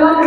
Lord,